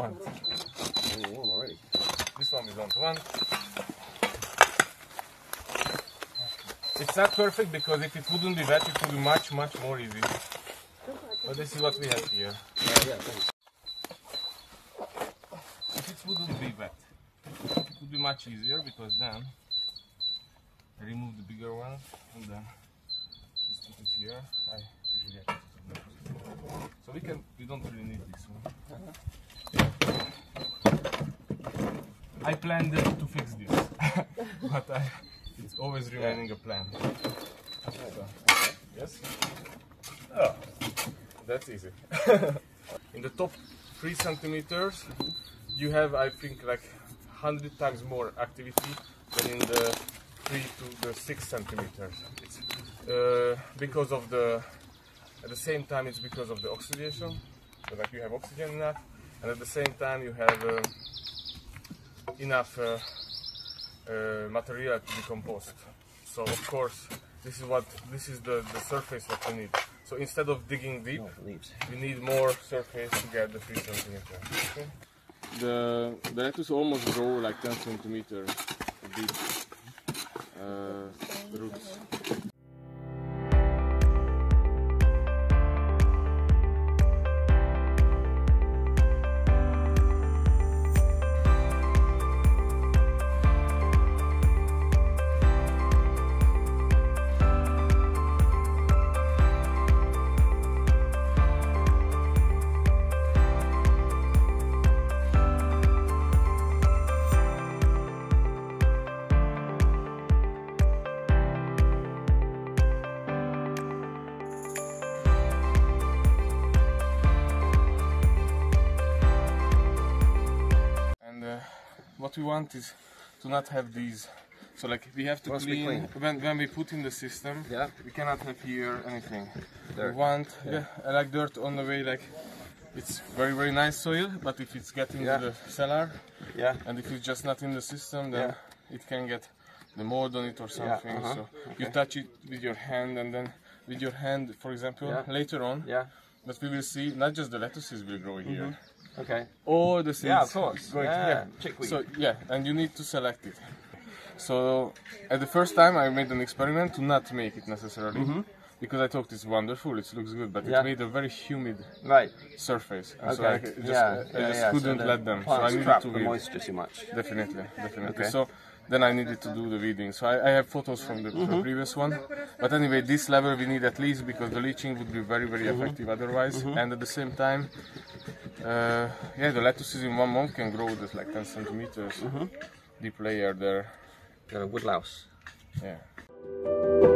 warm already. This one we don't want. It's not perfect because if it wouldn't be wet, it would be much, much more easy. But this is what we have here. Yeah, yeah, thanks. If it wouldn't be wet, it would be much easier because then I remove the bigger one and then just put it here. I usually it So we can, we don't really need this one. I planned to fix this, but I, it's always remaining a plan. Yes? Oh, that's easy. In the top three centimeters, you have, I think, like 100 times more activity than in the 3 to the 6 centimeters. It's uh, because of the, at the same time, it's because of the oxidation. So, like you have oxygen enough, and at the same time, you have uh, enough uh, uh, material to decomposed. So, of course, this is what this is the, the surface what we need. So instead of digging deep, Oh, leaves. we need more surface to get the 3 centimeter. Okay? The, the lettuce almost grow like 10 centimeter deep what we want is to not have these. So like we have to be clean, clean. when when we put in the system. Yeah. We cannot have here anything. Dirt. We want yeah. like dirt on the way like it's very very nice soil, but if it's getting Yeah. to the cellar Yeah. and if it's just not in the system, then it can get the mold on it or something. uh-huh, So you touch it with your hand and then with your hand, for example, Yeah. later on. Yeah. But we will see not just the lettuces will grow here, Okay. all the seeds. Yeah, of course. going- Yeah, chickweed. So yeah, and you need to select it. So at the first time I made an experiment to not make it necessarily. Because I thought it's wonderful, it looks good, but Mm-hmm. Yeah. it made a very humid Right. surface. And so Okay. Just, yeah. I yeah, just yeah. couldn't so let them. So I needed to the moisture too much. Definitely, definitely. Okay. So then I needed to do the weeding. So I, I have photos from the, Mm-hmm. the previous one. But anyway, this level we need at least because the leaching would be very, very Mm-hmm. effective otherwise. And at the same time, uh, yeah, the lettuces in one month can grow just like 10 centimeters Mm-hmm. deep layer there. Got a woodlouse. Yeah.